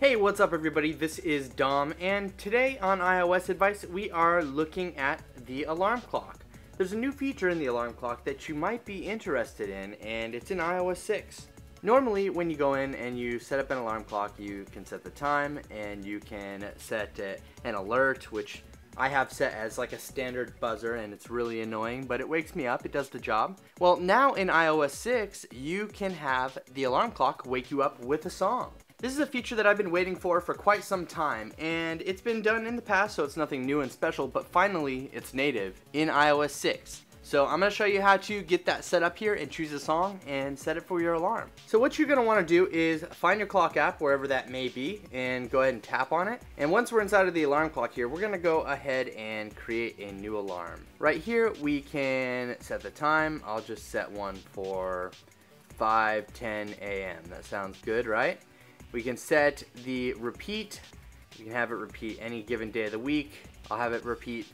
Hey, what's up everybody? This is Dom, and today on iOS Advice, we are looking at the alarm clock. There's a new feature in the alarm clock that you might be interested in, and it's in iOS 6. Normally, when you go in and you set up an alarm clock, you can set the time, and you can set uh, an alert, which I have set as like a standard buzzer and it's really annoying, but it wakes me up, it does the job. Well, now in iOS 6, you can have the alarm clock wake you up with a song. This is a feature that I've been waiting for for quite some time, and it's been done in the past, so it's nothing new and special, but finally it's native in iOS 6. So I'm going to show you how to get that set up here and choose a song and set it for your alarm. So what you're going to want to do is find your clock app wherever that may be and go ahead and tap on it. And once we're inside of the alarm clock here, we're going to go ahead and create a new alarm. Right here we can set the time. I'll just set one for 5:10 a.m. That sounds good, right? We can set the repeat. You can have it repeat any given day of the week. I'll have it repeat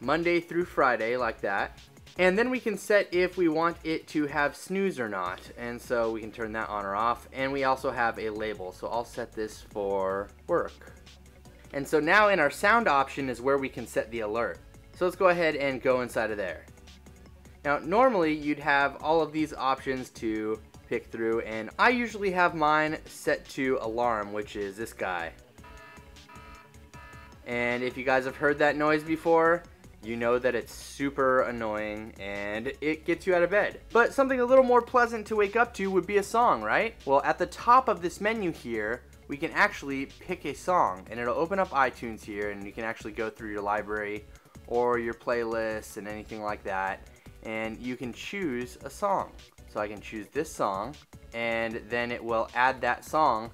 Monday through Friday like that. And then we can set if we want it to have snooze or not. And so we can turn that on or off. And we also have a label. So I'll set this for work. And so now in our sound option is where we can set the alert. So let's go ahead and go inside of there. Now normally you'd have all of these options to pick through and I usually have mine set to alarm which is this guy and if you guys have heard that noise before you know that it's super annoying and it gets you out of bed. But something a little more pleasant to wake up to would be a song, right? Well, at the top of this menu here, we can actually pick a song and it'll open up iTunes here and you can actually go through your library or your playlists and anything like that and you can choose a song. So I can choose this song and then it will add that song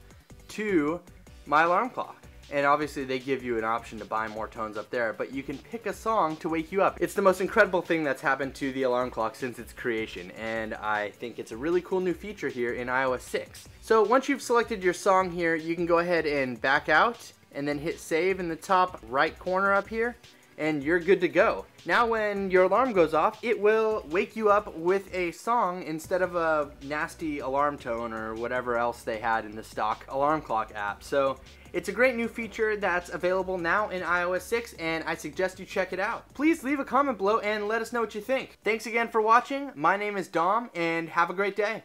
to my alarm clock. And obviously they give you an option to buy more tones up there, but you can pick a song to wake you up. It's the most incredible thing that's happened to the alarm clock since its creation, and I think it's a really cool new feature here in iOS 6. So once you've selected your song here, you can go ahead and back out and then hit save in the top right corner up here and you're good to go. Now when your alarm goes off, it will wake you up with a song instead of a nasty alarm tone or whatever else they had in the stock alarm clock app. So it's a great new feature that's available now in iOS 6 and I suggest you check it out. Please leave a comment below and let us know what you think. Thanks again for watching. My name is Dom and have a great day.